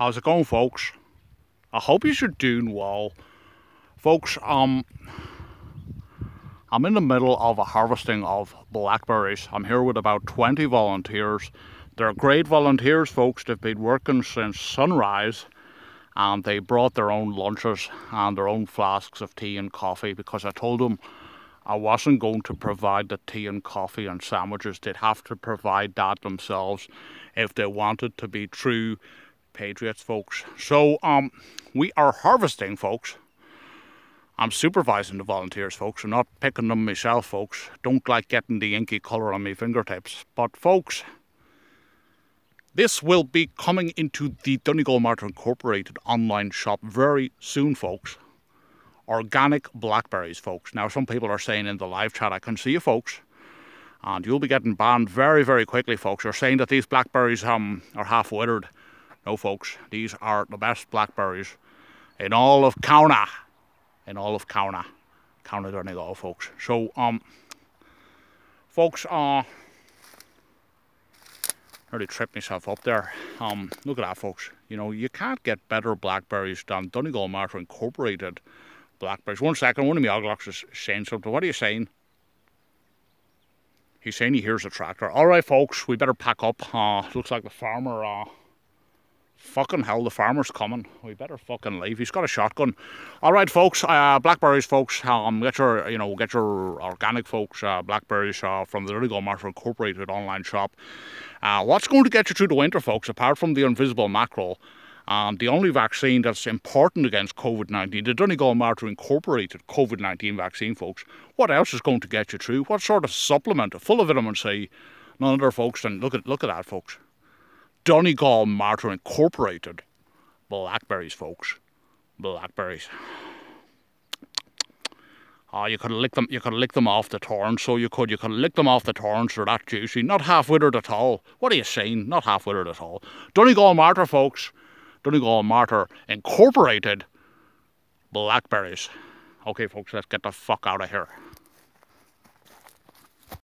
How's it going, folks? I hope you're doing well. Folks, um, I'm in the middle of a harvesting of blackberries. I'm here with about 20 volunteers. They're great volunteers, folks. They've been working since sunrise and they brought their own lunches and their own flasks of tea and coffee because I told them I wasn't going to provide the tea and coffee and sandwiches. They'd have to provide that themselves if they wanted to be true patriots, folks. So, um, we are harvesting, folks. I'm supervising the volunteers, folks. I'm not picking them myself, folks. Don't like getting the inky colour on my fingertips. But, folks, this will be coming into the Donegal Martyr Incorporated online shop very soon, folks. Organic blackberries, folks. Now, some people are saying in the live chat, I can see you, folks. And you'll be getting banned very, very quickly, folks. You're saying that these blackberries um, are half withered. No, folks, these are the best blackberries in all of County. In all of County. County Donegal, folks. So, um, folks, uh, nearly tripped myself up there. Um, look at that, folks. You know, you can't get better blackberries than Donegal Martyr Incorporated blackberries. One second, one of my oglocks is saying something. What are you saying? He's saying he hears a tractor. All right, folks, we better pack up. Uh, looks like the farmer uh, Fucking hell, the farmer's coming. We better fucking leave. He's got a shotgun. All right, folks. Uh, blackberries, folks. Um, get your, you know, get your organic, folks. Uh, blackberries uh, from the Donegal Martyr Incorporated online shop. Uh, what's going to get you through the winter, folks? Apart from the invisible mackerel, um, the only vaccine that's important against COVID-19, the Donegal Martyr Incorporated COVID-19 vaccine, folks. What else is going to get you through? What sort of supplement full of vitamin C? None other, folks. And look at look at that, folks. Donegal Martyr Incorporated. Blackberries, folks. Blackberries. Oh, you could lick them. You could lick them off the thorns. So you could. You could lick them off the thorns. They're that juicy. Not half withered at all. What are you saying? Not half withered at all. Donegal Martyr, folks. Donegal Martyr Incorporated. Blackberries. Okay, folks. Let's get the fuck out of here.